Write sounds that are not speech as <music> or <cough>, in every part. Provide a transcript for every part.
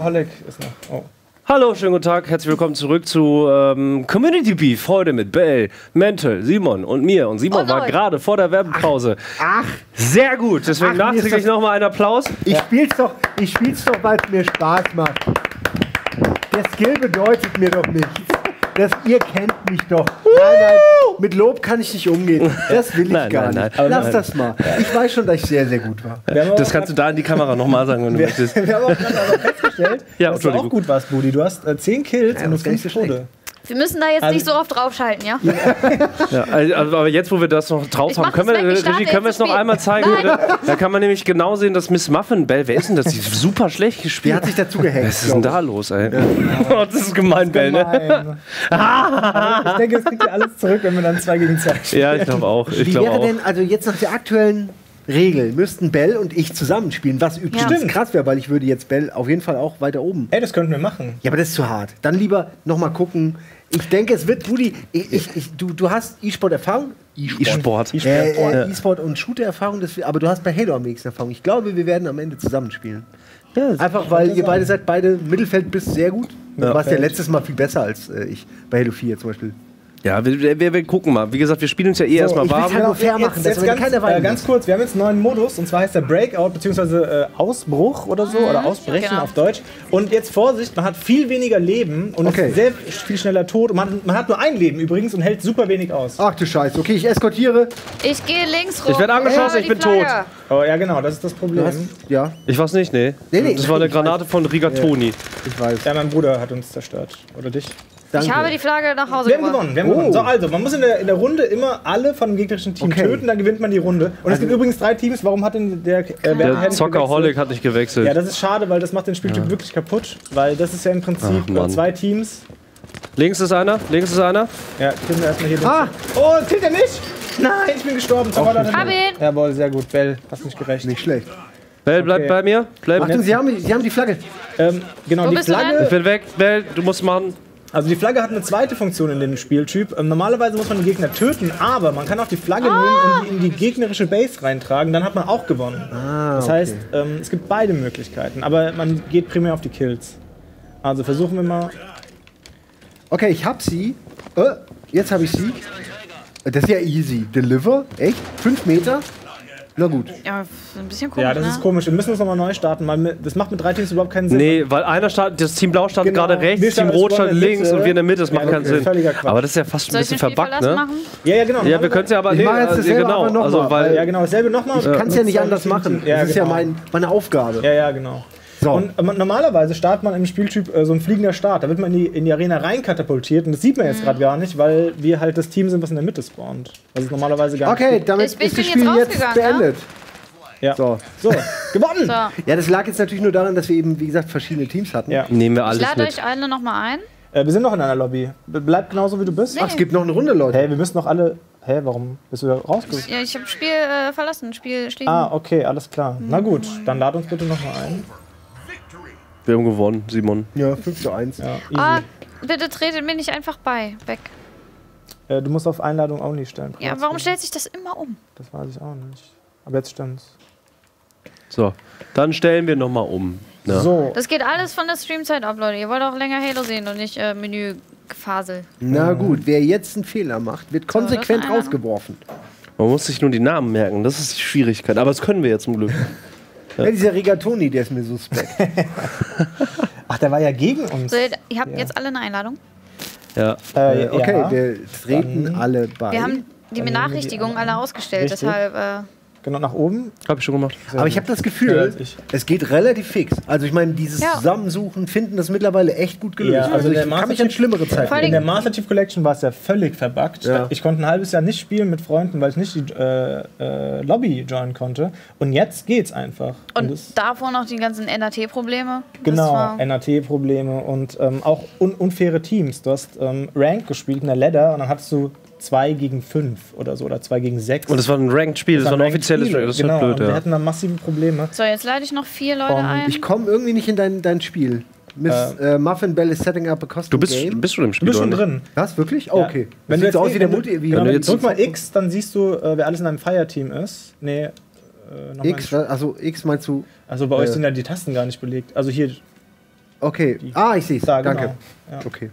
Holek ist noch. Oh. Hallo, schönen guten Tag, herzlich willkommen zurück zu ähm, Community Beef. Heute mit Bell, Mental, Simon und mir. Und Simon Und war gerade vor der Werbepause. Ach, Sehr gut, deswegen Ach, nachträglich nochmal einen Applaus. ich spiel's doch, ich spiel's doch, weil es mir Spaß macht. Der Skill bedeutet mir doch nichts. Das, ihr kennt mich doch. Nein, nein, mit Lob kann ich nicht umgehen. Das will ich Nein, gar nein, nicht. Lass das mal. Ich weiß schon, dass ich sehr, sehr gut war. Das kannst du da in die Kamera nochmal sagen, wenn du möchtest. Wir haben auch gerade festgestellt, Ja, dass du auch gut warst, Budi. Du hast äh, 10 Kills und nur das ist gar nicht 5 so Tode. Wir müssen da jetzt Also- nicht so oft draufschalten, ja? <laughs> Ja, also, aber jetzt, wo wir das noch drauf Ich haben, können das wir, Regie, können wir es noch das einmal zeigen? Da, da kann man nämlich genau sehen, dass Miss Muffin, Bell, wer ist denn das? Die ist super schlecht gespielt. hat sich dazu gehackt? Was ist denn da los, ey? Oh, <laughs> das ist gemein, Bell, ne? Gemein. <laughs> ich denke, das kriegt ihr alles zurück, wenn wir dann 2 gegen 2 spielen. Ja, ich glaube auch. Ich Wie wäre auch. denn, also jetzt nach der aktuellen Regel, müssten Bell und ich zusammenspielen, was übrigens Ja. Krass wäre, weil ich würde jetzt Bell auf jeden Fall auch weiter oben. Ey, das könnten wir machen. Ja, aber das ist zu hart. Dann lieber noch mal gucken. Ich denke, es wird, Budi, ich, ich, ich, du, du hast E-Sport-Erfahrung. E-Sport. Äh, äh, E-Sport und Shooter-Erfahrung, das- aber du hast bei Halo am wenigsten Erfahrung. Ich glaube, wir werden am Ende zusammenspielen. Einfach weil ihr beide seid beide Mittelfeld bist sehr gut. Du warst ja letztes Mal viel besser als äh, ich bei Halo 4 zum Beispiel. Ja, wir, wir, wir gucken mal. Wie gesagt, wir spielen uns ja eh erstmal ich will's warm. halt nur fair machen, dass wir ganz, weinen äh, ganz kurz, wir haben jetzt einen neuen Modus und zwar heißt der Breakout bzw. Äh, Ausbruch oder so oder Ausbrechen genau. auf Deutsch. Und jetzt Vorsicht, man hat viel weniger Leben und Okay. ist sehr viel schneller tot. Und man, man hat nur ein Leben übrigens und hält super wenig aus. Ach du Scheiße, okay, ich eskortiere. Ich gehe links rum. Ich werd angeschossen, ich bin Flagge. Oh ja, genau, das ist das Problem. Hast, ja, Ich weiß nicht, nee. Nee, nee, das war eine ich Granate von Rigatoni. ich weiß. Ja, mein Bruder hat uns zerstört. Oder dich. Danke. Ich habe die Flagge nach Hause Wir haben gewonnen, wir haben Oh. gewonnen. So, also, man muss in der, in der Runde immer alle von dem gegnerischen Team Okay. töten, dann gewinnt man die Runde. Und es gibt übrigens drei Teams. Warum hat denn der, äh, Der nicht Zockerholic gewechselt? hat nicht gewechselt. Ja, das ist schade, weil das macht den Spieltyp wirklich kaputt. Weil das ist ja im Prinzip Ach, äh, zwei Teams. Links ist einer, links ist einer. Ja, killen wir erstmal hier. Ah! Oh, killt er nicht? Nein, ich bin gestorben. Hat Hab ihn. Jawohl, sehr gut. Bell, hast nicht gerecht. Nicht schlecht. Bell, bleib Okay. bei mir. Bleib. Achtung, Sie haben, Sie haben die Flagge. Ähm, genau, Wo die bist du Flagge. denn? Ich bin weg. Bell, du musst machen. Also die Flagge hat eine zweite Funktion in dem Spieltyp. Ähm, normalerweise muss man den Gegner töten, aber man kann auch die Flagge Ah! nehmen und die in die gegnerische Base reintragen. Dann hat man auch gewonnen. Ah, das heißt, ähm, es gibt beide Möglichkeiten, aber man geht primär auf die Kills. Also versuchen wir mal. Okay, ich hab sie. Äh, jetzt habe ich sie. Das ist ja easy. Deliver? Echt? Fünf Meter? Na gut. Ja, ein bisschen komisch, Ja, das ne? ist komisch. Wir müssen uns nochmal neu starten, weil das macht mit drei Teams überhaupt keinen Sinn. Nee, weil einer startet, das Team Blau startet Genau. gerade rechts, Team Rot startet links Mitte. und wir in der Mitte. Das macht Ja, keinen okay, Sinn. völliger Quatsch. Aber das ist ja fast ein Soll ich bisschen verbuggt, ne? machen? Ja, ja, genau. Ja, wir können es ja aber. Ich nee, mach jetzt also, dasselbe genau, aber noch also, weil, Ja, genau. Dasselbe nochmal. Ich kann es ja nicht anders machen. Ja, das ist ja genau. mein, meine Aufgabe. Ja, ja, genau. So. Und äh, normalerweise startet man im Spieltyp äh, so ein fliegender Start. Da wird man in die, in die Arena reinkatapultiert. Und das sieht man Mhm. jetzt gerade gar nicht, weil wir halt das Team sind, was in der Mitte spawnt. Das ist normalerweise gar Okay, nicht. damit Ich bin ist das jetzt Spiel jetzt rausgegangen, ne? beendet. Ja. So. So, gewonnen! So. Ja, das lag jetzt natürlich nur daran, dass wir eben, wie gesagt, verschiedene Teams hatten. Ja. nehmen wir Ich alles lade mit. euch alle nochmal ein. Äh, wir sind noch in einer Lobby. Be- Bleib genauso, wie du bist. Nee. Ach, es gibt noch eine Runde, Leute. Hey, wir müssen noch alle. Hä, warum bist du da rausgegangen? Ja, ich habe Spiel äh, verlassen. Spiel schließen. Ah, okay, alles klar. Na gut, dann lad uns bitte nochmal ein. Wir haben gewonnen, Simon. Ja, 5 zu 1. Ja. Ah, bitte tretet mir nicht einfach bei. Weg. Äh, du musst auf Einladung only stellen. Ja, warum stellt sich das immer um? Das weiß ich auch nicht. Aber jetzt stimmt's. So, dann stellen wir nochmal um. Ja. So, Das geht alles von der Streamzeit ab, Leute. Ihr wollt auch länger Halo sehen und nicht äh, Menügefasel. Na gut, wer jetzt einen Fehler macht, wird konsequent einer. rausgeworfen. Man muss sich nur die Namen merken, das ist die Schwierigkeit. Aber das können wir jetzt zum Glück. <laughs> Ja. dieser Rigatoni, der ist mir suspekt. <laughs> ach, der war ja gegen uns. So, ihr, habt jetzt alle eine Einladung. Ja. Äh, Äh, okay, ja. wir treten alle bei. Wir haben die Benachrichtigungen alle ausgestellt, Richtig. deshalb. Äh, Genau nach oben. Hab ich schon gemacht. Aber ich habe das Ja, Gefühl, ich. es geht relativ fix. Also ich meine, dieses Ja. Zusammensuchen, Finden, das ist mittlerweile echt gut gelöst. Ja, also, also ich kann mich an schlimmere Zeiten In der Master Chief Collection war es ja völlig verbuggt. Ja. Ich konnte ein halbes Jahr nicht spielen mit Freunden, weil ich nicht die äh, äh, Lobby joinen konnte. Und jetzt geht's einfach. und es- davor noch die ganzen NAT-Probleme. Genau, NAT-Probleme und ähm, auch un unfaire Teams. Du hast ähm, Rank gespielt in der Ladder und dann hattest du 2 gegen 5 oder so oder 2 gegen 6. Und das war ein Ranked-Spiel, das, war ein offizielles Spiel. Das ist genau, und blöd, wir ja. hatten da massive Probleme. So, jetzt leite ich noch vier Leute Und ein. Ich komme irgendwie nicht in dein, dein Spiel. Miss äh, Muffin Bell is setting up a custom Du bist, game. bist schon im Du Spiel, bist schon drin. Was, wirklich? Oh, Ja. okay. Wenn das du so aus jetzt- wie der wenn du- Multi... Wie Genau, du dann jetzt- drück mal X, dann siehst du, äh, wer alles in einem Fire-Team ist. Nee, äh, noch X, also X meinst du... Also bei euch äh, sind ja die Tasten gar nicht belegt. Also hier Okay. Ah, ich sehe es. Da, Danke. genau. Ja. Okay.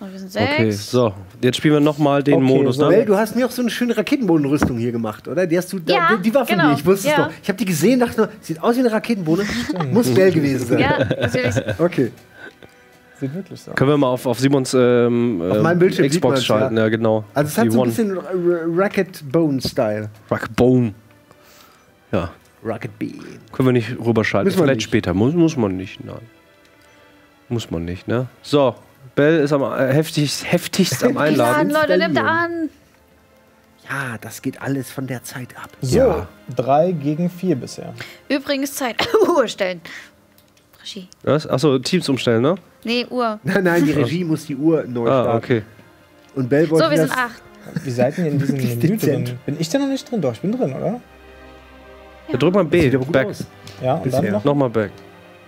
Und wir sind sechs. Okay, so. Jetzt spielen wir nochmal den Okay, Modus, so. ne? Well, du hast mir auch so eine schöne Raketenbodenrüstung hier gemacht, oder? Die hast du, da, Ja, die, die war von genau. mir. Ich wusste Ja. es doch. Ich habe die gesehen, dachte nur, sieht aus wie eine Raketenbohne. Muss Bell gewesen sein. Ja, natürlich. Okay. Sieht wirklich so. aus. Können wir mal auf, auf Simons ähm, Auf ähm, meinem Bildschirm Xbox schalten, ja, genau. Also es hat Die so ein bisschen Racket Bone Style. Rock Boom. Ja, Rocket Bean. können wir nicht rüberschalten. Müssen wir Vielleicht nicht. später. Muss, muss man nicht, nein. Muss man nicht, ne? So, Bell ist am äh, heftigst, heftigst am <laughs> Laden, Einladen. Leute, nimmt installieren. an. Ja, das geht alles von der Zeit ab. So, Ja. drei gegen vier bisher. Übrigens Zeit. <laughs> Uhr stellen. Regie. Was? Achso, Teams umstellen, ne? Nee, Uhr. <laughs> Nein, nein, die Regie muss die Uhr neu Ah, starten. okay. Und Bell wollte So, wir sind acht. Wie seid ihr in diesem Menü drin? Bin ich da noch nicht drin? Doch, ich bin drin, oder? Ja, drück mal B, Sieht aber gut back. aus. Ja, und Bisher. dann noch. Nochmal back.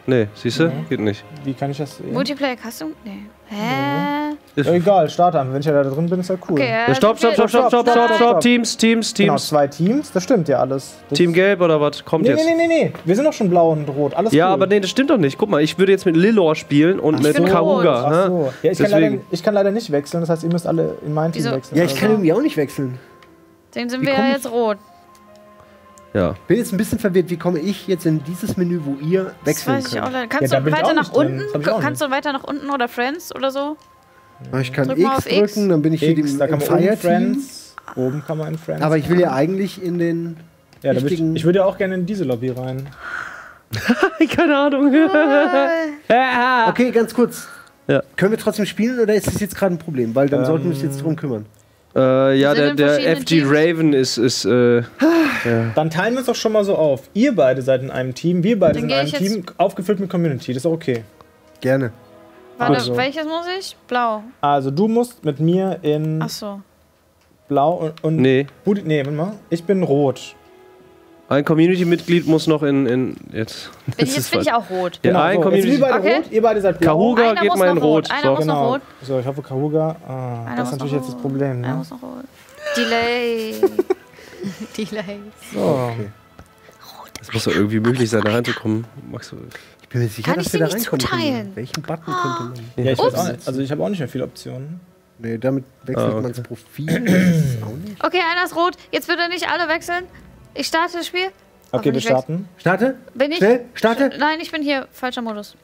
Nee, siehst du? Mhm. Geht nicht. Wie kann ich das sehen? Multiplayer Custom? Nee. Hä? Ist Ja, egal, start einfach. Wenn ich ja da drin bin, ist ja cool. Okay, Ja, stopp, stopp, stopp, stopp, stopp, stopp, stopp. Teams, Teams, Genau, Teams. zwei Teams, das stimmt ja alles. Das Team Gelb oder was? Kommt Nee, jetzt. nee, nee, nee, nee. Wir sind doch schon blau und rot. Alles Ja, cool. aber nee, das stimmt doch nicht. Guck mal, ich würde jetzt mit Lilor spielen und mit bin Karuga. Ach ne? so. Ja, ich kann, leider, Deswegen. ich kann leider nicht wechseln, das heißt, ihr müsst alle in mein Team Wieso? wechseln. Ja, ich Also- kann irgendwie auch nicht wechseln. Dann sind Wie wir ja jetzt rot. Ja. Bin jetzt ein bisschen verwirrt, wie komme ich jetzt in dieses Menü, wo ihr Das wechseln ich auch könnt? Kannst Ja, du weiter nach unten? Das Kannst du weiter nach unten oder Friends oder so? Ich kann Drück X auf X. drücken, dann bin ich hier X, im, da kann im man Fireteam. Friends. Oben kann man in Friends. Aber ich will ja eigentlich in den. ja, da würd ich, ich würde ja auch gerne in diese Lobby rein. <laughs> Keine Ahnung. Ah. Okay, ganz kurz. Ja. Können wir trotzdem spielen oder ist das jetzt gerade ein Problem? Weil dann Ähm, sollten wir uns jetzt drum kümmern. Äh, ja, der, der FG Teams. Raven ist. ist äh, Dann teilen wir uns doch schon mal so auf. Ihr beide seid in einem Team, wir beide Dann sind in einem Team, aufgefüllt mit Community. Das ist auch okay. Gerne. Warte, Also. welches muss ich? Blau. Also, du musst mit mir in Ach so. blau und. und nee. Budi- nee, warte mal. Ich bin rot. Ein Community-Mitglied muss noch in. in jetzt. Bin ich, jetzt bin <laughs> ich auch rot. Ja, ein so. Jetzt Community. wir beide Okay. rot, ihr beide seid blau. Karuga Einer geht mal in noch Rot. Einer So. muss noch Genau. rot. So, ich hoffe, Karuga. Ah, Einer das ist natürlich jetzt das rot. Problem. Einer Ne? muss noch rot. Delay. <laughs> Delay. So. Das muss doch irgendwie möglich sein, da reinzukommen. Magst du. Ich bin mir sicher, Kann dass ich wir sie da nicht reinkommen können. Welchen Button könnte man. Ja, ich weiß auch nicht. Also, ich habe auch nicht mehr viele Optionen. Nee, damit wechselt Ah, okay. man das Profil. Das ist auch nicht. Okay, einer ist rot. Jetzt bitte nicht alle wechseln. Ich starte das Spiel. Okay, wir Hoffentlich starten. Starte. Bin ich? Schnell, starte. Nein, ich bin hier. Falscher Modus.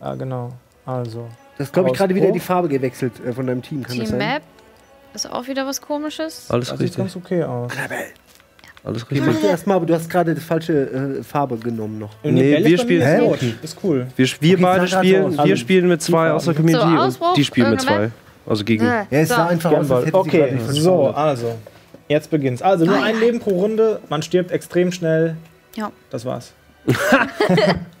Ah, genau. Also. Das ist, glaube ich, gerade wieder die Farbe gewechselt äh, von deinem Team. Kann das Team sein? Map. Ist auch wieder was komisches. Alles Das sieht richtig. ganz okay aus. Alles Ich richtig. mach erstmal, aber du hast gerade die falsche äh, Farbe genommen noch. Und Nee, Bälle wir spielen- ist Hä? Okay. Ist cool. Wir, wir Okay, beide grad spielen, so wir spielen mit zwei aus der. Community So, Ausbruch, und die spielen mit zwei. Also gegen. Ja, es so. sah einfach aus, Okay, nicht so, also. Jetzt beginnt's. Also nur Ah, ein ja. Leben pro Runde. Man stirbt extrem schnell. Ja. Das war's. <laughs>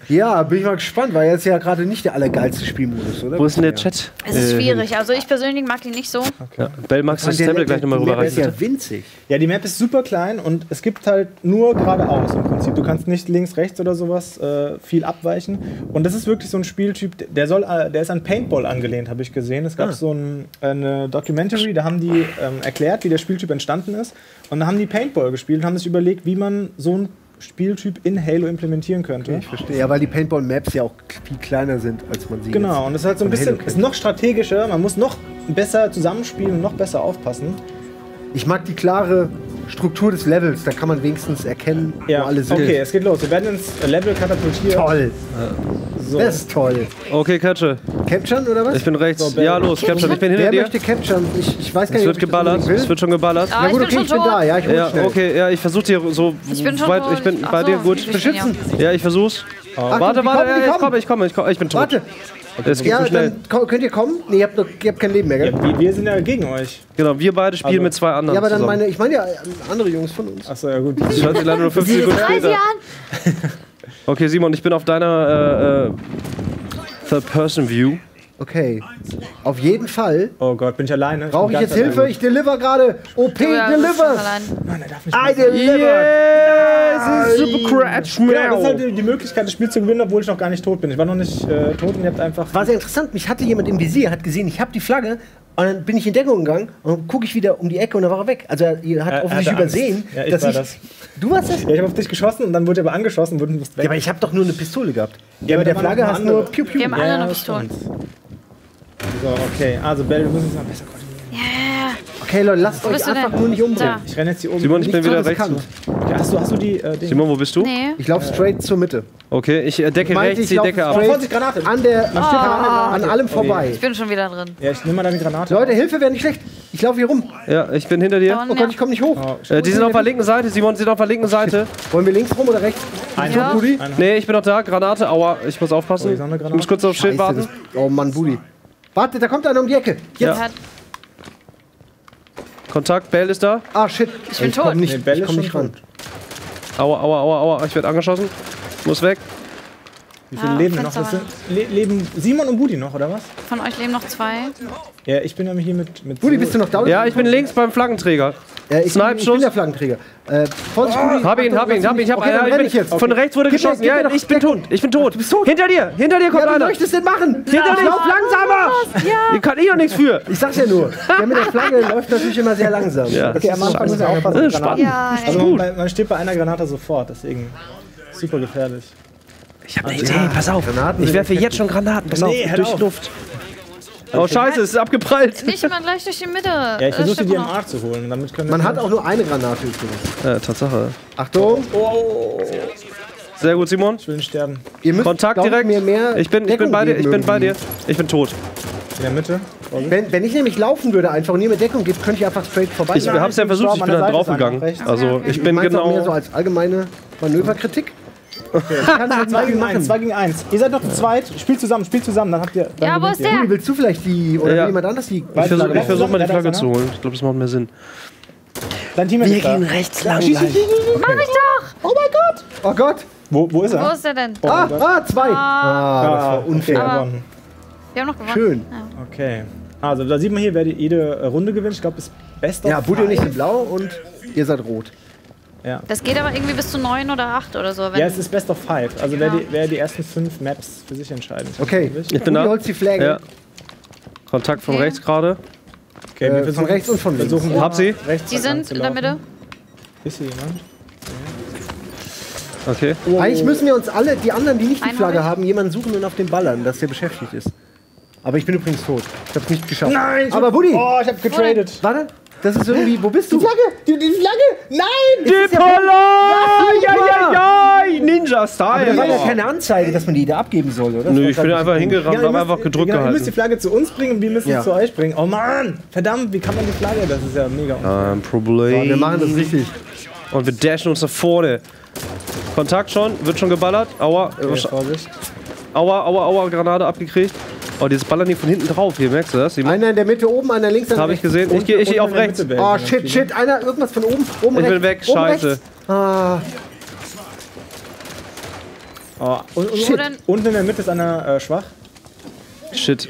Ja, bin ich mal gespannt, weil jetzt ja gerade nicht der allergeilste Spielmodus, oder? Wo ist denn der. Chat? Es ist Äh, schwierig. Also ich persönlich mag die nicht so. Ja. Bell, magst du das Tablet gleich nochmal der- rüber der ist ja winzig. Ja, die Map ist super klein und es gibt halt nur geradeaus im Prinzip. Du kannst nicht links, rechts oder sowas äh, viel abweichen. Und das ist wirklich so ein Spieltyp, der soll, äh, der ist an Paintball angelehnt, habe ich gesehen. Es gab Ah. so ein, eine Documentary, da haben die ähm, erklärt, wie der Spieltyp entstanden ist. Und da haben die Paintball gespielt und haben sich überlegt, wie man so einen Spieltyp in Halo implementieren könnte. Ich verstehe. Ja, weil die Paintball-Maps ja auch viel kleiner sind, als man sie Genau, jetzt und das ist halt so ein bisschen, ist noch strategischer, man muss noch besser zusammenspielen und noch besser aufpassen. Ich mag die klare Struktur des Levels, da kann man wenigstens erkennen, wo alle sind. okay, es geht los. Wir werden ins Level katapultiert. Toll, So. das ist toll. Okay, Catche. Capturen oder was? Ich bin rechts. So, ja, los, Capture. Ich bin hinter Wer dir. möchte capturen? Ich, ich weiß gar Es nicht, wird ob ich das geballert. Es wird schon geballert. Ah, Na ich gut, bin okay, schon ich bin tot. da, ja, ich Ja, schnell. okay, ja, ich versuche dir so Ich bin schon weit. Ich bin bei so, dir gut. ich. Beschützen. Ja, ich versuch's. Achtung, warte, warte, kommen, ja, ich komme, ich komme, ich komme. Ich bin tot. Warte, Es geht ja, zu schnell. dann könnt ihr kommen? Nee, ihr habt, noch, ihr habt kein Leben mehr, gell? Ja, wir, wir sind ja gegen euch. Genau, wir beide spielen Also- mit zwei anderen Ja, aber dann zusammen. meine, ich meine ja andere Jungs von uns. Achso, ja gut. Ich weiß leider nur 15 Sekunden später. <laughs> Okay, Simon, ich bin auf deiner äh, äh, Third-Person-View. Okay. Auf jeden Fall Oh Gott, bin ich alleine? brauche ich jetzt Hilfe. Ich deliver gerade. OP Du, ja, delivers. Nein, er darf nicht. I deliver. Yes, super Crash, Genau, das ist halt die, die Möglichkeit, das Spiel zu gewinnen, obwohl ich noch gar nicht tot bin. Ich war noch nicht äh, tot und ihr habt einfach. War sehr interessant. Mich hatte jemand im Visier, hat gesehen, ich habe die Flagge Und dann bin ich in Deckung gegangen und dann gucke ich wieder um die Ecke und dann war er weg. Also er, hat Er- offensichtlich übersehen, Ja, ich dass war ich. das. Du warst das? Ja, ich habe auf dich geschossen und dann wurde er aber angeschossen und wurde weg. Ja, aber ich habe doch nur eine Pistole gehabt. Ja, mit der Flagge eine hast du nur. Piu Piu. Wir haben alle Ja, noch Pistolen. stimmt. So, okay. Also, Bell, du musst uns mal besser koordinieren. Okay, Leute, lasst Wo euch einfach denn? nur nicht umbringen. Da. Ich renne jetzt hier oben. Simon, ich bin wieder rechts. Okay, hast, du, hast du die äh, Dinge? Simon, wo bist du? Nee. Ich laufe straight zur Mitte. Okay, ich äh, decke Meinte, rechts ich die Decke ab. Vorsicht, Granate. An, der, steht an an allem vorbei. Ich bin schon wieder drin. Ja, ich nehme mal deine Granate. Leute, Hilfe wäre nicht schlecht. Ich laufe hier rum. Ja, ich bin hinter dir. Oh ja. Gott, ich komme nicht hoch. Oh, Äh, die sind auf der linken Seite. Simon, sind auf der linken Seite. <laughs> Wollen wir links rum oder rechts? ein Ja. Budi. Nee, ich bin noch da. Granate. Aua, ich muss aufpassen. Oh, Ich muss kurz auf Schild warten. oh Mann, Budi. Warte, da kommt einer um die Ecke. Jetzt. Hat, Kontakt, Bell ist da. Ah, shit. Ich bin komm tot. Nicht, Nee, Bell ich ist komm schon nicht ran. Aua, aua, aua, aua. Ich werde angeschossen. Muss weg. Wie viele Ah, leben noch? Das sind, le leben Simon und Budi noch, oder was? von euch leben noch zwei. Ja, ich bin ja hier mit. mit Budi, bist du noch da? Ja, ich bin links beim Flaggenträger. Ja, ich, bin, ich bin der Flaggenträger. Äh, Vorsicht, Budi. Hab ihn, hab ihn, hab ihn. Ich hab okay, ja, dann ich ich jetzt. Von rechts wurde Gib geschossen. mir Ja, ich bin tot. Ich bin tot. bist tot. Hinter dir, hinter dir kommt Ja, du einer. möchtest den machen. Hinter dir. Lauf langsamer. Hier kann ich doch nichts für. Ich sag's ja nur. Der mit der Flagge <laughs> läuft natürlich immer sehr langsam. Ja, Okay, am Anfang muss er aufpassen. Ja, ey. Also man, man steht bei einer Granate sofort, deswegen super gefährlich. Ich hab eine Idee. Pass auf. Granaten Ich werfe jetzt schon Granaten. Pass Nee, auf. Durch die auf. Luft. Oh, scheiße, es ist abgeprallt. Nicht immer gleich durch die Mitte. Ja, ich Äh, versuche die. DMR zu holen. Damit können wir Man hat auch nur eine Granate übrigens. Ja, Tatsache. Achtung, Sehr gut, Simon. Ich will nicht sterben. ihr müsst Kontakt direkt. mir mehr Ich bin, ich bin bei dir. Ich bin bei dir. Ich bin tot. In der Mitte. Wenn, wenn ich nämlich laufen würde einfach und ihr mir Deckung gibt, könnte ich einfach straight vorbei. Ich, wir haben es ja versucht. Ich bin dann draufgegangen. ist einer, Also okay. ich bin du auch mehr so genau. als allgemeine Manöverkritik? Ich kann halt Zwei gegen machen. eins, zwei gegen eins. Ihr seid noch zu zweit. Spielt zusammen, spielt zusammen. Dann habt ihr. Dann Ja, wo ist ihr. der? Uli, willst du vielleicht die oder Ja. will jemand anders die? Ich versuche versuch mal die Flagge zu holen. Ich glaube, das macht mehr Sinn. Dein Team ist da. rechts lang. Mach ich doch! Oh mein Gott! Oh Gott! Wo, wo ist Wo er? ist der denn? Ah, ah, zwei! Ah, das war unfair. Okay, Aber- gewonnen. Wir haben noch gewonnen. Schön. Okay. Also da sieht man hier, wer die, jede Runde gewinnt. Ich glaube, das Beste. Ja, Budi und ich sind blau und ihr seid rot. Das geht aber irgendwie bis zu neun oder acht oder so. Wenn Ja, es ist Best of Five. Also wer, Ja. die, wer die ersten fünf Maps für sich entscheiden. Okay, Ich bin da. holst die Flagge. Ja. Kontakt von Okay. rechts gerade. Okay, Äh, von rechts und von links. versuchen Hab sie. rechts die sind in der. Mitte. Ist hier jemand? Okay. Eigentlich müssen wir uns alle, die anderen, die nicht die Flagge ich. haben, jemanden suchen und auf den ballern, dass der beschäftigt ist. Aber ich bin übrigens tot. Ich hab's nicht geschafft. Nein! ich Aber Buddy! Oh, ich hab getradet. Warte, das ist irgendwie. Wo bist du? Die Flagge! Die, die Flagge! Nein! Die Poller! Ja, ja, ja! Ninja Aber da war ja keine Anzeige, dass man die da abgeben soll, oder? Nö, Das ich war bin einfach hingerannt, ihr hab müsst- einfach gedrückt genau, Ihr müsst die gehalten. Flagge zu uns bringen und wir müssen Ja. zu euch bringen. Oh Mann! Verdammt, wie kann man die Flagge? Das ist ja mega. Kein Problem. Wir machen das richtig. Und wir dashen uns nach vorne. Kontakt schon, wird schon geballert. Aua, Okay, Vorsicht. aua, aua, aua, Granate abgekriegt. Oh, dieses Ballern hier von hinten drauf hier, merkst du das? Simon? Einer in der Mitte oben, einer links, einer Hab ich gesehen. Ich gehe ich geh auf rechts. Oh, shit, shit. Einer, irgendwas von oben. oben Ich rechts. bin weg, oben scheiße. Rechts. Ah, Oh, und, und, denn? unten in der Mitte ist einer äh, schwach. Shit.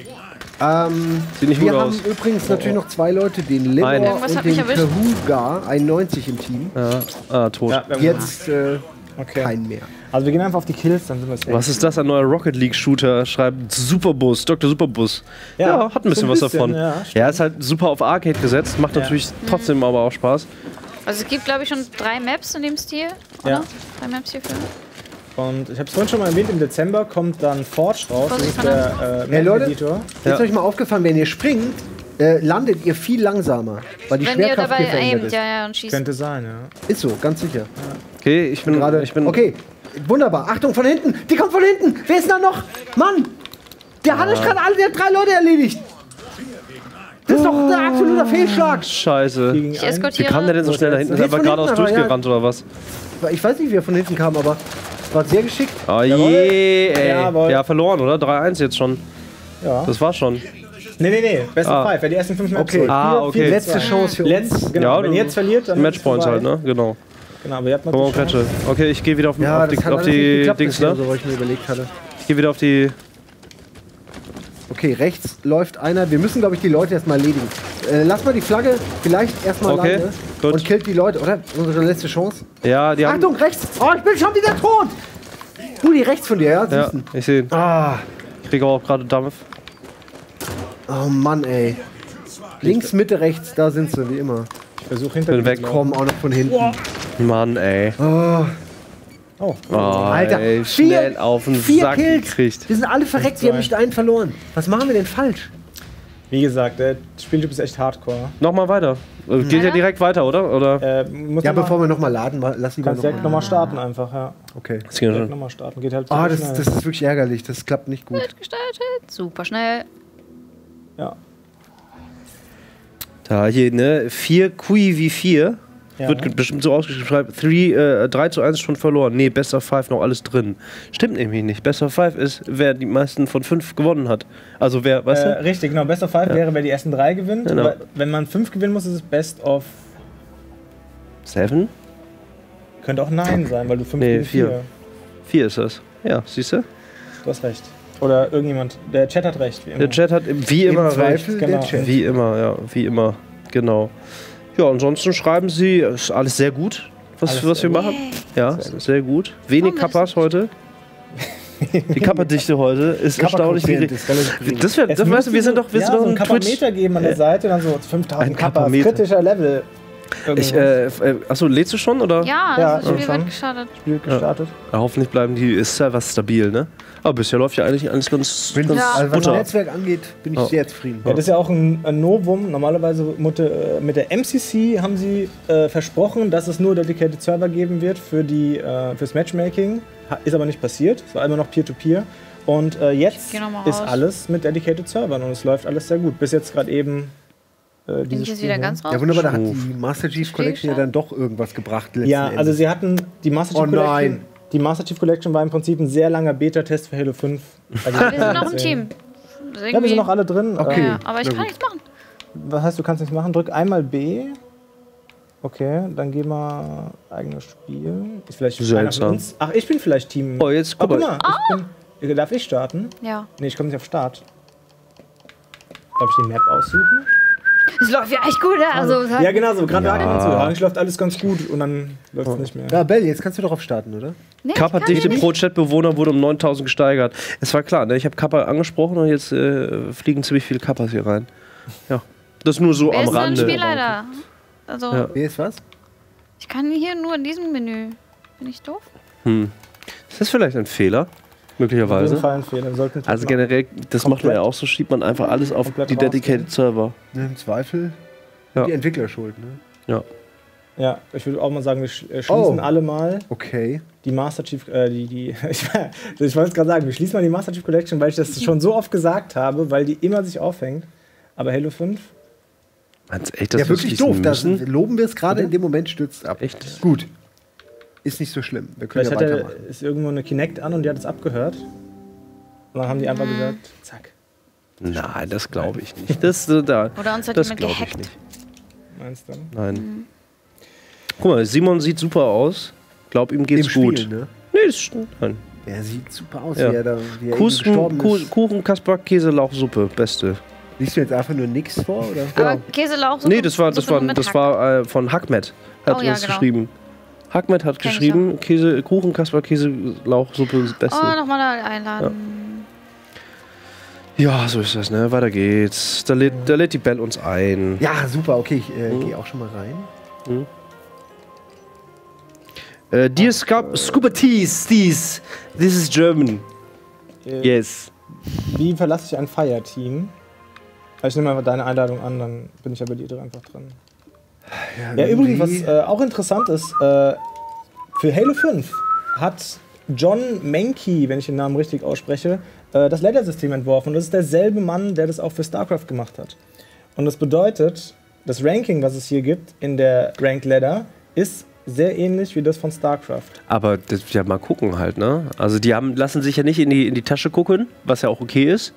ähm, Sieht nicht wir gut haben aus. übrigens natürlich noch zwei Leute, den. Irgendwas und den. Kahuga, 91 im Team. Ja. Ah, tot. Ja, Jetzt äh, okay. kein mehr. Also wir gehen einfach auf die Kills, dann sind wir safe. Was ist das? Ein neuer Rocket League Shooter schreibt Superbus, Dr. Superbus. Ja, Ja, hat ein bisschen so ein was bisschen, davon. ja, Ja, ist halt super auf Arcade gesetzt, macht natürlich trotzdem aber auch Spaß. Also es gibt, glaube ich, schon drei Maps in dem Stil. Oder? Ja. Drei Maps hierfür. Und ich habe es vorhin schon mal erwähnt, im Dezember kommt dann Forge raus. Das Vorsicht, ist der äh, Hey, Leute. Map-Editor. Ist euch mal aufgefallen, wenn ihr springt, äh, landet ihr viel langsamer, weil die Wenn ihr Schwerkraft dabei hier verändert aimt, ist. ja, ja, und schießt. Könnte sein, ja. Ist so, ganz sicher. Okay, ich bin Gerade. ich bin Okay, wunderbar. Achtung von hinten. Die kommt von hinten. Wer ist denn da noch? Mann, der hat euch gerade alle der drei Leute erledigt. Das ist doch ein absoluter Fehlschlag. Scheiße. Ich. Wie eskortiere. kam der denn so schnell da hinten? Ist Jetzt einfach von geradeaus hinten aber, ja. durchgerannt oder was? Ich weiß nicht, wie er von hinten kam, aber war sehr geschickt. Ah je, ey. Jawohl. Ja, verloren, oder? 3-1 jetzt schon. Ja. Das war schon. Nee, nee, nee. Best of Ah. Five. Wer die ersten fünf Maps Okay. holt. Ah, Vier, okay. vier, Letzte zwei. Chance für uns. Letzt, genau. Ja, Wenn du- ihr jetzt verliert, dann ist es Matchpoints halt, ne? Genau. Genau, aber ihr habt noch Komm die auf Chance. Plätsche. Okay, ich gehe wieder auf, Ja, auf die, auf die geklappt Dings, ne? so, was ich mir überlegt hatte. Ich gehe wieder auf die. Okay, rechts läuft einer. Wir müssen, glaube ich, die Leute erstmal erledigen. Äh, lass mal die Flagge vielleicht erstmal Okay, alleine gut. und killt die Leute, oder? Unsere letzte Chance. Ja, die haben. Achtung, rechts! Oh, ich bin schon wieder tot! Rudi, rechts von dir, ja? Ja, Siehst du? ich sehe ihn. Ah, Ich kriege auch gerade Dampf. Oh Mann, ey. Links, Mitte, rechts, da sind sie, wie immer. Ich versuche hinter Bin weg. auch noch von hinten. Mann, ey. Oh, Oh, Oh, Alter, ey, vier- schnell auf den vier Sack Kills. gekriegt. Wir sind alle verreckt, wir haben nicht einen verloren. Was machen wir denn falsch? wie gesagt, der Spieltyp ist echt hardcore. Nochmal weiter. Äh, Geht ja Ja. direkt weiter, oder? Oder? Äh, muss Ja, bevor wir nochmal laden, lass lieber kannst noch direkt nochmal starten einfach, ja. Okay. Direkt nochmal starten. Geht halt Ah, ziemlich das, das ist wirklich ärgerlich. Das klappt nicht gut. Wird gestaltet. Super schnell. Ja. Da hier, ne? 4 Kui wie 4. Ja. Wird bestimmt so ausgeschrieben. 3, äh, 3 zu 1 schon verloren. Nee, Best of 5 noch alles drin. Stimmt nämlich nicht. Best of 5 ist, wer die meisten von 5 gewonnen hat. Also wer, weißt Äh, du? richtig, genau. Best of Five wäre, wer die ersten drei gewinnt. Genau. Aber wenn man fünf gewinnen muss, ist es Best of. 7? Könnte auch Nein sein, weil du fünf Nee, gegen vier. vier. 4 ist das. Ja, siehst du? Du hast recht. Oder irgendjemand. Der Chat hat recht, wie immer. Der Chat hat wie Im immer recht. Zweifel genau. der Chat. Wie immer, ja, wie immer. Genau. Ja, ansonsten schreiben sie, ist alles sehr gut, was, Alles was wir sehr gut. machen. Ja, sehr gut. Wenig Warum ist Kappas heute. Die Kappa-Dichte heute ist erstaunlich. Ist relativ gering. das wär, Es das, weißt du, wir sind doch, wir ja, sind doch so ein. Kappameter geben an der Seite, dann so 5000 Ein Kappa, Kappameter. kritischer Level. Ich, äh, äh, achso, lädst du schon oder? Ja, Ja, das Spiel schon. wird gestartet. Spiel gestartet. Ja, hoffentlich bleiben die Server stabil, ne? Aber bisher läuft ja eigentlich alles ganz, Wenn ganz Ja. also was das Netzwerk angeht, bin ich Ja. sehr zufrieden. Ja, das ist ja auch ein, ein Novum. Normalerweise mit der, äh, mit der MCC haben sie äh, versprochen, dass es nur Dedicated Server geben wird für die, äh, fürs Matchmaking. Ist aber nicht passiert. Es war immer noch Peer-to-Peer. Und äh, jetzt ist raus. alles mit Dedicated Servern und es läuft alles sehr gut. Bis jetzt gerade eben äh, Bin dieses ich jetzt Spiel wieder hier. ganz raus? Ja, wunderbar, da hat die Master Chief Collection ja dann doch irgendwas gebracht. letzten Ja, Endes. also sie hatten die Master Chief Oh Collection. nein. Die Master Chief Collection war im Prinzip ein sehr langer Beta-Test für Halo 5. Also Wir sind noch im Team. Ja, wir sind noch alle drin. Okay. Ja, aber ich kann nichts machen. Was heißt, du kannst nichts machen? Drück einmal B. Okay, dann gehen wir eigenes Spiel. Ist vielleicht einer Seltsam. von uns. Ach, ich bin vielleicht Team. Oh, jetzt Oh, guck guck mal. Ich bin, darf ich starten? Ja. Nee, ich komme nicht auf Start. Darf ich die Map aussuchen? Es läuft ja echt gut, ne? Also, hat- Ja, genau so. Gerade Ja. ja. zu. Eigentlich läuft alles ganz gut und dann läuft es nicht mehr. Ja, Bell, jetzt kannst du doch auf starten, oder? Nee, ich Kappa-Dichte pro Chatbewohner wurde um 9000 gesteigert. Es war klar, ne? ich habe Kappa angesprochen und jetzt äh, fliegen ziemlich viele Kappas hier rein. Ja. Das nur so Wer am ist denn ein Rande. Spielleiter? Also, Ja. Wer ist was? ich kann hier nur in diesem Menü. Bin ich doof? Hm. Ist das vielleicht ein Fehler? Auf jeden Möglicherweise. Fall ein Fehler. Sollten Also generell, das macht man ja auch so, schiebt man einfach alles auf Komplett die Dedicated rausgehen. Server. Ne, Im Zweifel Ja. die Entwickler schuld, ne? Ja. Ja, ich würde auch mal sagen, wir äh, schließen Oh. alle mal Okay. die Master Chief, äh, die, die, <laughs> ich, ich wollte es gerade sagen, wir schließen mal die Master Chief Collection, weil ich das schon so oft gesagt habe, weil die immer sich aufhängt. Aber Halo 5, Meinst du echt, dass ja, wir wirklich schließen doof. Das loben wir es gerade in dem Moment, stürzt ab. Echt? Gut. Ist nicht so schlimm. Wir können vielleicht ja hat er, weitermachen. ist irgendwo eine Kinect an und die hat es abgehört. Und dann haben die einfach gesagt, zack, Nein, das glaube ich nicht. Das, da, Oder uns hat das jemand glaube ich gehackt. nicht. meinst du? Nein. Guck mal, Simon sieht super aus. Glaub, ihm Im geht's Spiel, gut. ne? Nee, das stimmt. Nein. Er sieht super aus, Ja. wie er da wie er Kuchen, ist. Kuchen, Kasper, Käse, Lauchsuppe. Beste. Liest du jetzt einfach nur nichts vor? Oder? Aber Käselauch. Nee, das war, das war, mit das Hack. war äh, von Hackmet. Hat Oh ja, das genau. geschrieben. Hackmet hat Kenn geschrieben, Käse, Kuchen, Kasper, Käse, Lauchsuppe, das Beste. Oh, nochmal da einladen. Ja, so ist das, ne? Weiter geht's. Da lädt, da lädt die Bell uns ein. Ja, super. Okay, ich äh, Mhm. gehe auch schon mal rein. Äh, dear Scuba, Scuba Tees, Tees, this is German. Äh, Yes. Wie verlasse ich ein Fireteam? Also ich nehme einfach deine Einladung an, dann bin ich ja bei dir einfach drin. Ja, übrigens, was äh, auch interessant ist, äh, für Halo 5 hat John Mankey, wenn ich den Namen richtig ausspreche, äh, das Ladder-System entworfen. Und das ist derselbe Mann, der das auch für StarCraft gemacht hat. Und das bedeutet, das Ranking, was es hier gibt in der Ranked Ladder, ist sehr ähnlich wie das von StarCraft. Aber das, ja, mal gucken halt, ne? Also die haben, lassen sich ja nicht in die, in die Tasche gucken, was ja auch okay ist.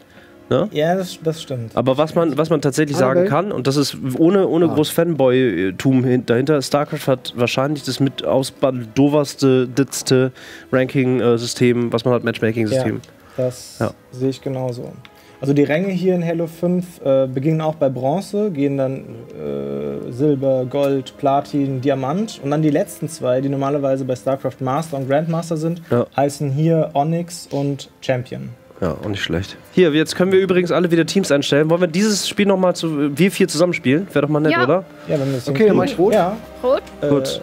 Ne? Ja, das, das stimmt. Aber was man, was man tatsächlich sagen Okay. kann, und das ist ohne, ohne Ah. groß Fanboy-Tum hin- dahinter, StarCraft hat wahrscheinlich das mit ausbaldoverste, ditzte Ranking-System, was man hat, Matchmaking-System. Das Ja. sehe ich genauso. Also die Ränge hier in Halo 5 äh, beginnen auch bei Bronze, gehen dann äh, Silber, Gold, Platin, Diamant und dann die letzten zwei, die normalerweise bei StarCraft Master und Grandmaster sind, Ja. heißen hier Onyx und Champion. Ja, auch nicht schlecht. Hier, jetzt können wir übrigens alle wieder Teams einstellen. Wollen wir dieses Spiel nochmal zu wir vier zusammenspielen? Wäre doch mal nett, Ja. oder? Ja, wenn wir das Okay, dann mach ich rot. Ja. Rot? Gut.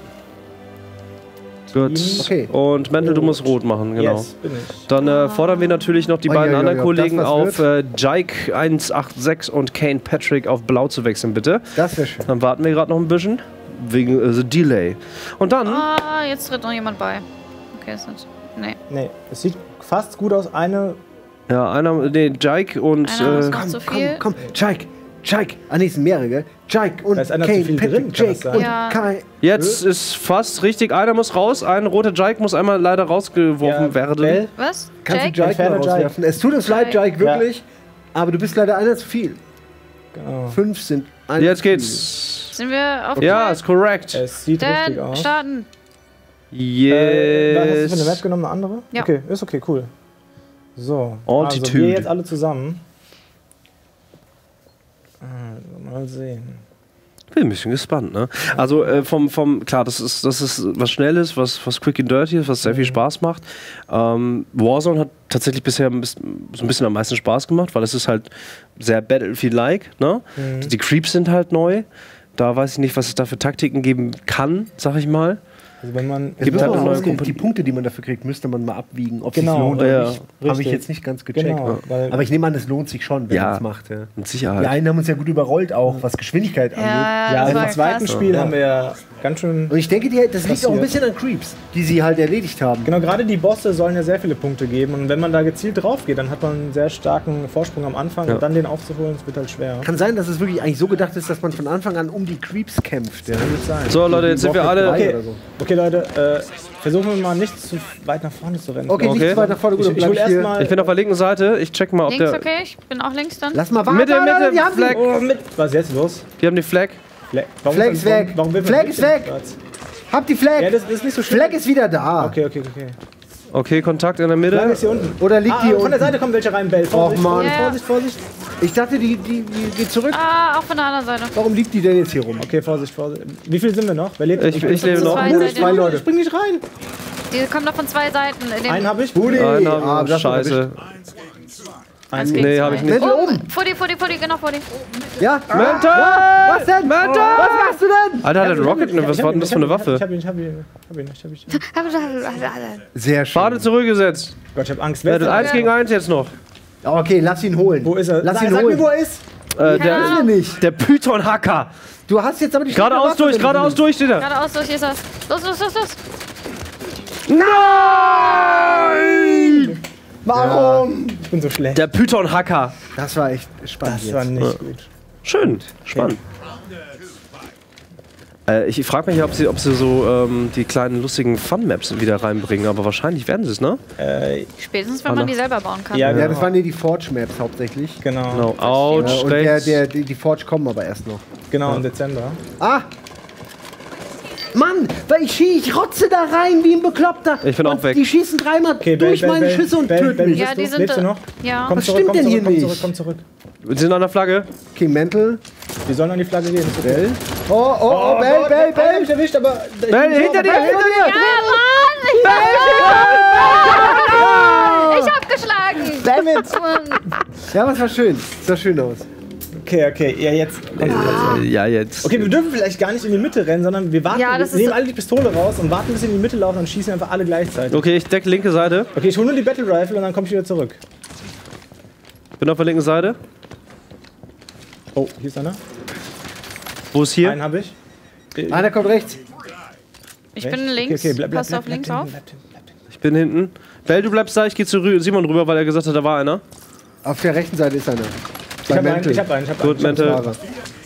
Gut. Okay. Und Mendel, du musst rot machen, genau. Yes, bin ich. Dann äh, fordern wir natürlich noch die Oi, beiden oi, anderen ob Kollegen das auf, äh, Jike 186 und Kane Patrick auf blau zu wechseln, bitte. Das wäre schön. Dann warten wir gerade noch ein bisschen. Wegen äh, the Delay. Und dann. Ah, jetzt tritt noch jemand bei. Okay, ist nicht. Nee. Nee, es sieht fast gut aus. Eine. Ja, einer, nee, Jike und. Einer ist Äh, Komm, zu komm, viel. komm. Jike, Jike. Ah, nee, es sind mehrere, gell? Jike und Da ist einer Kane, zu viel Patrick, drin, kann das Jake sein? und Ja. Kai. jetzt ist fast richtig. Einer muss raus. Ein roter Jike muss einmal leider rausgeworfen Ja, werden. Bell? Was? Kannst Jake? du Jike Entferne mal rauswerfen? Es tut uns leid, Jike. Jike, wirklich. Aber du bist leider einer zu viel. Genau. Fünf sind einer Jetzt zu viel. geht's. Sind wir auf Ja, ist korrekt. Es sieht richtig Dann aus. starten. Äh, was hast du für eine Yes. Map genommen? Eine andere? Ja. Okay, ist okay, cool. So. Altitude. Also wir jetzt alle zusammen. Äh, mal sehen. Bin ein bisschen gespannt, ne? Also äh, vom, vom, klar, das ist, das ist was Schnelles, was, was quick and dirty ist, was sehr viel Spaß macht. Ähm, Warzone hat tatsächlich bisher ein bisschen, so ein bisschen am meisten Spaß gemacht, weil es ist halt sehr Battlefield-like, ne? Die Creeps sind halt neu. Da weiß ich nicht, was es da für Taktiken geben kann, sag ich mal. Also wenn man. Jetzt Gibt müssen halt eine neue Komponente. die Punkte, die man dafür kriegt, müsste man mal abwiegen, ob Genau, es sich lohnt oder ja, nicht. Habe ich jetzt nicht ganz gecheckt. Genau, weil- Aber ich nehme an, es lohnt sich schon, wenn Ja. man es macht. Ja. Mit Die Sicherheit. einen haben uns ja gut überrollt, auch was Geschwindigkeit angeht. Ja, also im zweiten krass. Spiel Ja. haben wir ja ganz schön. Und ich denke, die, das liegt auch ein Passiert. bisschen an Creeps, die sie halt erledigt haben. Genau, gerade die Bosse sollen ja sehr viele Punkte geben. Und wenn man da gezielt drauf geht, dann hat man einen sehr starken Vorsprung am Anfang. Ja. Und dann den aufzuholen, das wird halt schwer. Kann sein, dass es wirklich eigentlich so gedacht ist, dass man von Anfang an um die Creeps kämpft. Ja. So, Leute, jetzt sind wir alle. Okay, oder so. okay Leute, äh, versuchen wir mal nicht zu weit nach vorne zu rennen. Okay, Okay. nicht zu weit nach vorne, gut, Ich, ich ich hier. erstmal. Ich bin auf der linken Seite. Ich check mal, ob Links, der. okay, ich bin auch links dann. Lass mal warten. Mitte, Mitte. Flag. Oh, mit. Was ist jetzt los? Wir haben die Flag. Flag, warum Flag ist weg. Warum man Flag nicht ist weg. den Platz? Habt die Flag. Ja, das ist nicht so schlimm. Flag ist wieder da. Okay, okay, okay. Okay, Kontakt in der Mitte. Flag ist hier unten. Oder liegt Ah, die von der? Seite kommen welche rein, Bell. Vorsicht, Och, Mann. Vorsicht, Ja. Vorsicht, Vorsicht. Ich dachte, die, die, die geht zurück. Ah, auch von der anderen Seite. Warum liegt die denn jetzt hier rum? Okay, Vorsicht, Vorsicht. Wie viele sind wir noch? Wer lebt? Ich- ich lebe noch. Zwei Seiten. zwei Leute. Spring nicht rein. Die kommen doch von zwei Seiten. In dem Einen habe ich. Budi. Einer, Ah, das war scheiße. Eins Einen gegen Nee, zwei. hab ich nicht. Mäntel Oh, oben. vor dir, vor dir, vor dir, genau vor dir. Ja. Mental! Was denn? Mental! Was machst du denn? Alter, hat der Rocket, was ihn, war denn ich das für eine ihn, Waffe? Ich hab ihn, ich hab ihn, ich hab ihn, ich hab ihn. Ich hab ihn. Sehr schön. Schade zurückgesetzt. Gott, ich hab Angst. Wer ist der? 1 gegen 1 jetzt noch. Okay, lass ihn holen. Wo ist er? Lass Sag- ihn sag holen. mir, wo er ist. Äh, Wissen der, nicht. der Python-Hacker. Du hast jetzt aber die Geradeaus durch, geradeaus durch steht er. Geradeaus durch ist er. Los, los, los, los. Nein! Warum? Ich bin so schlecht. Der Python-Hacker. Das war echt spannend. Das war jetzt. nicht gut. Schön, spannend. Äh, ich frage mich, ob sie, ob sie so ähm, die kleinen lustigen Fun-Maps wieder reinbringen, aber wahrscheinlich werden sie es, ne? Äh, Spätestens, wenn man die selber bauen kann. ja, Ja, das waren hier die Forge-Maps hauptsächlich. Genau, Genau. Ja, Ouch, und der, der, die, die Forge kommen aber erst noch. genau im Dezember. Ah! Mann, weil ich schieße, ich rotze da rein wie ein Bekloppter. Ich bin auch und weg. Die schießen dreimal Okay, durch Bell, meine Bell, Schüsse und Bell, töten Bell, mich. Ja, die sind Lebst du noch? Ja. Komm Was zurück, stimmt komm denn zurück, hier komm nicht? zurück, komm zurück. Wir sind an der Flagge. King Mantle, Die sollen an die Flagge gehen. okay. Bell. Oh, oh, oh, Bell, Gott, Bell, einen hab Bell. ich erwischt, aber... Bell, hinter dir, hinter dir! Ich hab geschlagen. Damn it! Ja, aber es war schön. Es sah schön aus. Okay, okay, ja, jetzt Konzentration. Ja, jetzt. Okay, wir dürfen vielleicht gar nicht in die Mitte rennen, sondern wir warten, Ja, das wir nehmen alle die Pistole raus und warten, bis sie in die Mitte laufen und schießen einfach alle gleichzeitig. Okay, ich decke linke Seite. Okay, ich hole nur die Battle Rifle und dann komme ich wieder zurück. Bin auf der linken Seite. Oh, hier ist einer. Wo ist hier? Einen habe ich. Äh, Einer kommt rechts. Ich rechts. bin links. Okay, okay, bleib, bleib, Passt bleib, auf links auf. Ich bin hinten. Bell, du bleibst da, ich gehe zu Simon rüber, weil er gesagt hat, da war einer. Auf der rechten Seite ist einer. Ich habe einen, ich habe einen, ich habe einen. Gut, Mente.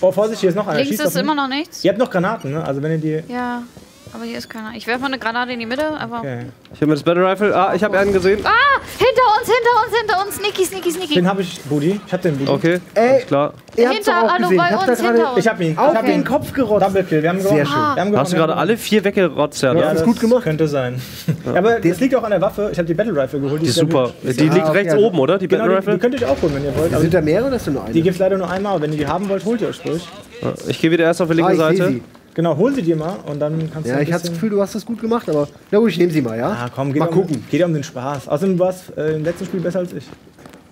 Oh, Vorsicht, hier ist noch einer. Links Schießt ist immer noch nichts. Ihr habt noch Granaten, ne? Also wenn ihr die... Ja, aber hier ist keiner. Ich werfe mal eine Granate in die Mitte, aber. Okay. Ich habe mir das Battle Rifle. Ah, ich habe einen gesehen. Ah! Hinter uns, hinter uns, hinter uns. Sneaky, sneaky, sneaky. Den habe ich, Budi. Ich hab den Budi. Okay, Ey. alles klar. Ihr Hinter, hallo, gesehen. bei Ich uns, hinter uns. Ich hab ihn. Ich auf hab den. Kopf gerotzt. Double Kill. Wir haben Sehr gewonnen. schön. Wir haben gewonnen. Hast du gerade alle vier weggerotzt, ja? Ja, das gut gemacht. Könnte sein. Ja, aber das liegt auch an der Waffe. Ich habe die Battle Rifle geholt. Die ist sehr super. Die Ah, liegt okay, rechts also- oben, oder? Die Genau, Battle die, die Rifle? könnt ihr auch holen, wenn ihr wollt. Aber Sind da mehrere oder ist da nur eine? die gibt's leider nur einmal. Wenn ihr die haben wollt, holt ihr euch durch. Ich gehe wieder erst auf die ah, linke seh Seite. Genau, hol sie dir mal und dann kannst du. Ja, ich hatte das Gefühl, du hast das gut gemacht, aber na gut, ich nehme sie mal, ja? Ah, komm, geht mal um, gucken. Geht ja um den Spaß. Außerdem war es äh, im letzten Spiel besser als ich.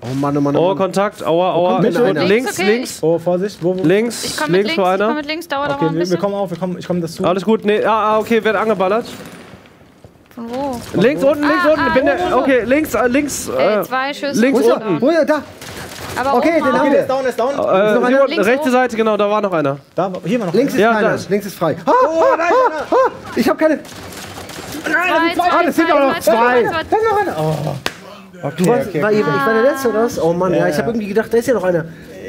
Oh Mann, oh Mann, Oh, oh Mann. Kontakt, aua, aua. kommt denn einer? Links, okay, links, Oh, Vorsicht, wo, wo? links, Ich komme mit links links, für ich komme einer. mit links, dauert aber Okay, ein wir, wir bisschen. kommen auf, wir kommen, ich komme das zu. Alles gut, nee, ah, ah, okay, wird angeballert. Von wo? Links unten, links Ah, unten, ah, bin wo, der, wo, wo? okay, links, äh, links, Ey, äh, zwei Schüsse. links Wo ist unten. Wo ist er? Da! Aber Okay, den auch. haben Okay, wir. der ist down, der ist down. Äh, noch einer? Simon, Links rechte hoch. Seite, genau, da war noch einer. Da, hier war noch Links ist Ja, keiner, ist- links ist frei. Ah, ah, ah, ah, ich habe keine. Zwei, Ah, das sind aber noch zwei. Da ist noch einer. Oh. Okay, Du warst, okay, war okay. eben, ich war der Letzte, oder was? Oh Mann, ja, Ja, ich habe ja. irgendwie gedacht, da ist ja noch einer.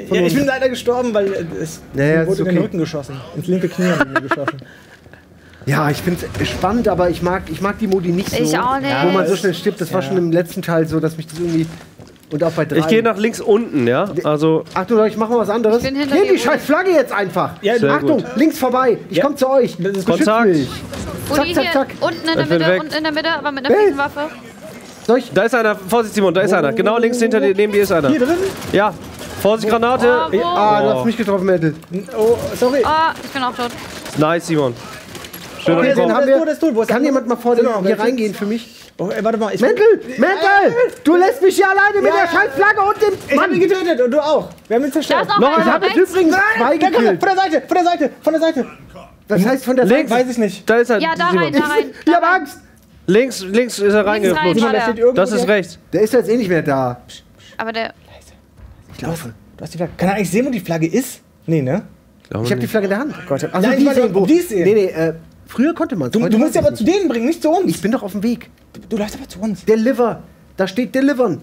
Von Ja, ich bin leider gestorben, weil äh, es Ja, ja, ist wurde in den okay. Rücken geschossen. Ins linke Knie haben mir geschossen. <laughs> Ja, ich finde es spannend, aber ich mag, ich mag die Modi nicht so. Ich auch nicht. Wo man so schnell stirbt, das war schon im letzten Teil so, dass mich das irgendwie. Und auch bei drei. Ich gehe nach links unten, ja? Also, Achtung, Leute, ich mache mal was anderes. Ich bin hinter die scheiß Flagge jetzt einfach. Ja, Sehr Achtung, gut. links vorbei. Ich Ja. komm zu euch. Das ist Kontakt. mich. Zack, hier, zack. unten in der Mitte, weg. unten in der Mitte, aber mit einer Hey. Waffe. Soll ich? da ist einer, Vorsicht Simon, da ist einer. Genau links hinter dir, neben dir ist einer. Hier drin? Ja, Vorsicht, Granate. Oh, wo? Ah, du Oh. hast mich getroffen, Metal. Oh, sorry. Ah, ich bin auch tot. Nice, Simon. Schön Okay, den haben wir- das ist tot. Wo ist Kann jemand mal vor Sind den noch hier reingehen für mich? Oh, ey, warte mal. Ich Metal! Metal! Du lässt mich hier alleine mit Ja, der ja. scheiß Flagge und dem. Ich hab ihn getötet und du auch. Wir haben ihn zerstört. noch, Ich habe übrigens zwei gekillt. von der Seite, von der Seite, von der Seite. Was heißt von der. Seite? Weiß ich nicht. Da ist er, Ja, da rein, da rein. Ich hab Angst. Links, links ist er rein reingeflutscht. Das ist rechts. Der ist jetzt eh nicht mehr da. Aber der. Ich laufe. Du hast die Flagge. Kann er eigentlich sehen, wo die Flagge ist? Nee, ne? Ich habe die Flagge in der Hand. Gott, Also Nein, ich die meine, sehen, wo. die sehen. Nee, nee, äh, früher konnte man es. Du, du musst sie aber zu denen bringen, nicht zu uns. Ich bin doch auf dem Weg. du läufst aber zu uns. Deliver. Da steht delivern.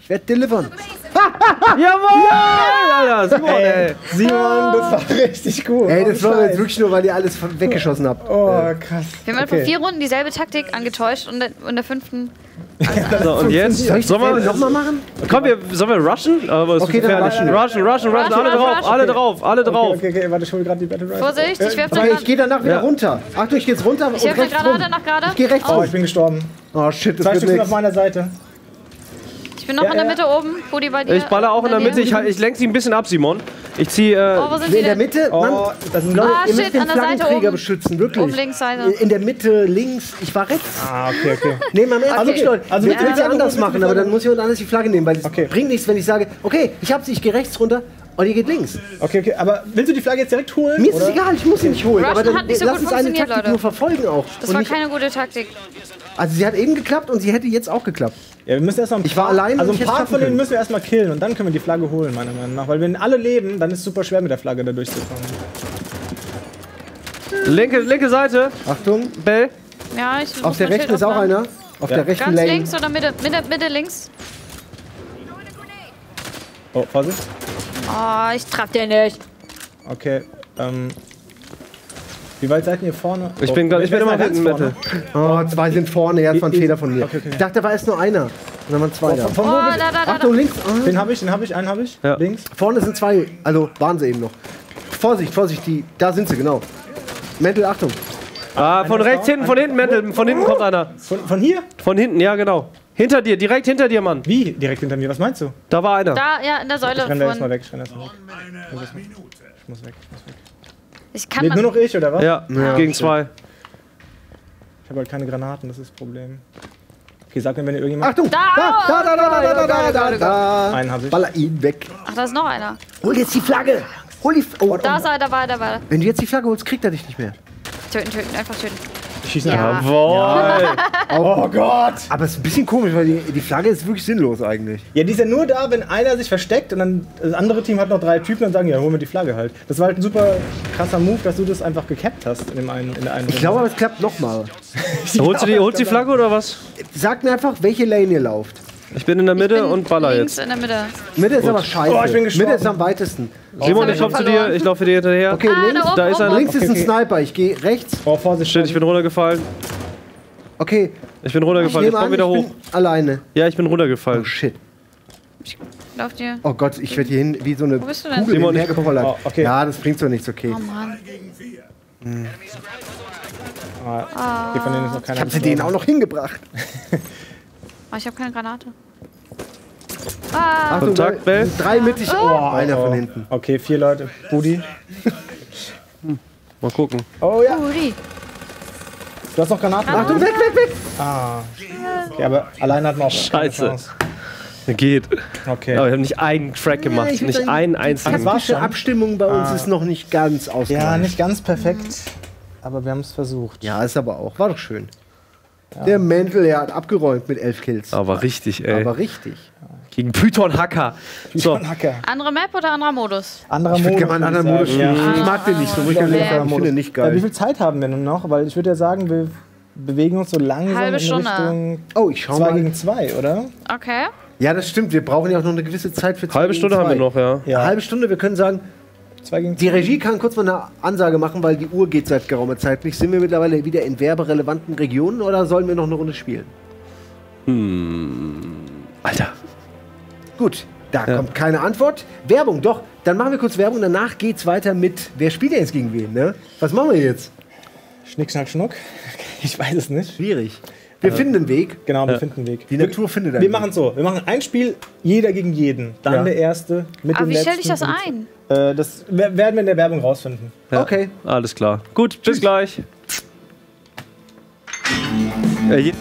Ich werde delivern. <laughs> Jawohl! Alter, Simon, ey. Simon, das war richtig gut. Ey, das Oh, war jetzt wirklich nur, weil ihr alles weggeschossen habt. Oh, krass. Wir haben einfach Okay. vier Runden dieselbe Taktik angetäuscht und in der fünften. <laughs> So, und jetzt? Sollen wir, nochmal machen? komm, wir, sollen wir rushen? Aber es ist Okay, dann gefährlich. rushen. Rushen, rushen, rushen, Rushen, alle drauf, rushen. alle drauf, alle drauf. Okay, okay, okay, warte, ich hol gerade die Battle Rifle. Vorsicht, ich werf Okay, den ich gehe danach wieder Ja. runter. Achtung, ich gehe jetzt runter Ich und werf eine rechts Granate nach gerade. Ich gehe rechts Oh, ich bin gestorben. Oh shit, das Zwei Stück sind auf meiner Seite. Ich bin noch Ja, in der ja. Mitte oben. Rudi bei dir. Ich baller auch in der. Mitte, ich, ich lenk sie ein bisschen ab, Simon. Ich zieh, äh, Oh, wo sind In die der? Mitte, Oh, Mann. das sind Leute, Ah, ihr shit, müsst den an der Seite Flaggenträger oben. beschützen, wirklich. Oben links Seite. In der Mitte, links. Ich war rechts. Ah, okay, okay. Nee, mal mehr. Also, Okay. Leute, Also wir mit können es ja der anders machen, aber dann muss jemand anders die Flagge nehmen, weil es Okay. bringt nichts, wenn ich sage, okay, ich hab sie, ich gehe rechts runter und ihr geht links. Okay, okay, aber willst du die Flagge jetzt direkt holen? Mir ist oder? es egal, ich muss sie nicht holen. Rushen Aber dann hat nicht so lass gut uns eine Taktik Leute. nur verfolgen auch. Das Und war keine gute Taktik. also sie hat eben geklappt und sie hätte jetzt auch geklappt. Ja, wir müssen erst mal ein Ich war allein Also ein paar von denen müssen wir erstmal killen und dann können wir die Flagge holen, meiner Meinung nach. Weil wenn alle leben, dann ist es super schwer mit der Flagge da durchzukommen. linke, linke Seite, Achtung, Bell. Ja, ich auf muss der mein rechten Schild ist auch einer. Auf Ja. der rechten Ganz Lane. links oder Mitte, Mitte, Mitte links? Oh, Vorsicht. Oh, ich traf den nicht. Okay, ähm. Wie weit seid ihr vorne? Ich oh, bin, grad- ich bin immer hinten vorne? Oh, zwei sind vorne, ja, das war ein Ich- Fehler von mir. Okay, okay. Ich dachte, da war erst nur einer. Und dann waren zwei da. Von, von Oh, da, da, da. Achtung, links. Ah. Den habe ich, den habe ich, einen habe ich. Ja. Links. Vorne sind zwei, also waren sie eben noch. Vorsicht, Vorsicht, die, da sind sie, genau. Mäntel, Achtung. Ah, von rechts hinten, von hinten, Mäntel, von hinten kommt einer. Von, von hier? Von hinten, ja genau. Hinter dir, direkt hinter dir, Mann. Wie? Direkt hinter mir. Was meinst du? Da war einer. Da, ja, in der Säule. Ich renne erstmal Von, weg. Ich renne erstmal weg. Ich muss Ich weg. Ich muss weg. ich kann Lebt nur noch ich, oder was? Ja, gegen zwei. Ich habe halt keine Granaten, das ist das Problem. Okay, sag mir, wenn ihr irgendjemand. Achtung! Da! Da, da, da, da, da, da, da, da, da. Einen habe ich. Baller ihn weg. Ach, da ist noch einer. Hol jetzt die Flagge! Hol die F oh, Da ist er, da war er, da war er. Wenn du jetzt die Flagge holst, kriegt er dich nicht mehr. Töten, töten, einfach töten. Ich schieße Ja. Jawohl. Oh Gott! Aber es ist ein bisschen komisch, weil die, die Flagge ist wirklich sinnlos eigentlich. Ja, die ist ja nur da, wenn einer sich versteckt und dann das andere Team hat noch drei Typen und sagen, ja, hol mir die Flagge halt. Das war halt ein super krasser Move, dass du das einfach gekappt hast in, dem einen, in der einen Ich glaube aber, es klappt nochmal. <laughs> Holst du die, holst die Flagge oder was? Sagt mir einfach, welche Lane ihr lauft. Ich bin in der Ich Mitte und baller links jetzt. in der Mitte. Mitte ist aber scheiße. Oh, ich bin gestorben. Mitte ist am weitesten. Simon, hab ich ich komm zu dir, ich laufe dir hinterher. Okay, Ah, links, da oben, da ist oben, links ist ein. Sniper. Ich gehe rechts. Oh, Vorsicht. Shit, ich bin runtergefallen. Okay, Ich bin ich runtergefallen. Ich nehme komm an, wieder ich hoch. bin alleine. Ja, ich bin Oh runtergefallen. shit. Lauf dir. Oh Gott, ich werde hier hin wie so eine Wo bist du denn? Kugel Simon, ich- hergepollert. Oh, okay. Ja, das bringt so nichts, okay. Oh Mann. Ah, okay, von denen ist noch keiner. Ich habe sie denen auch noch hingebracht. <laughs> Oh, ich habe keine Granate. Ah, Kontakt, Bell. Drei mittig. Oh, einer von hinten. Okay, vier Leute. Budi. Mal gucken. Oh ja. Uri. Du hast noch Granaten. Achtung, weg, weg, weg! Ah. Okay, aber alleine hat man auch keine Scheiße. Chance. Geht. Okay. Aber wir haben nicht einen Track gemacht, würd nicht einen einzigen. Taktische schon. Abstimmung bei uns ist noch nicht ganz ausgereift. Ja, nicht ganz perfekt, aber wir haben es versucht. Ja, ist aber auch. War doch schön. Der Mendel, er hat abgeräumt mit elf Kills. Aber richtig, ey. Aber richtig. Gegen Python Hacker. So, Schon Hacker. Andere Map oder anderer Modus? Anderer Ich würde Modus. gerne einen anderen ich Modus spielen. Ja. Ich mag den nicht so, ich sagen. Ich finde den nicht Ja, wie geil. viel Zeit haben wir nun noch? Weil ich würde ja sagen, wir bewegen uns so langsam Halbe in Stunde. Richtung Oh, ich schau 2 mal. gegen 2, oder? Okay. Ja, das stimmt. Wir brauchen ja auch noch eine gewisse Zeit für zwei halbe gegen Stunde haben zwei. wir noch, ja. Ja. Halbe Stunde. Wir können sagen, 2 gegen die 2. Regie kann kurz mal eine Ansage machen, weil die Uhr geht seit geraumer Zeit nicht. Sind wir mittlerweile wieder in werberelevanten Regionen oder sollen wir noch eine Runde spielen? Alter. Gut, da kommt keine Antwort. Werbung, doch. Dann machen wir kurz Werbung. Danach geht's weiter mit, wer spielt denn jetzt gegen wen, ne? Was machen wir jetzt? Schnick, schnack, schnuck. <laughs> Ich weiß es nicht. Schwierig. Wir finden einen Weg. Genau, wir finden einen Weg. Die Natur findet einen Wir machen so. Wir machen ein Spiel, jeder gegen jeden. Dann Ja. der erste mit Aber dem wie stelle ich das ein? Äh, das wer- werden wir in der Werbung rausfinden. Ja. Okay. Alles klar. Gut, bis gleich. Äh,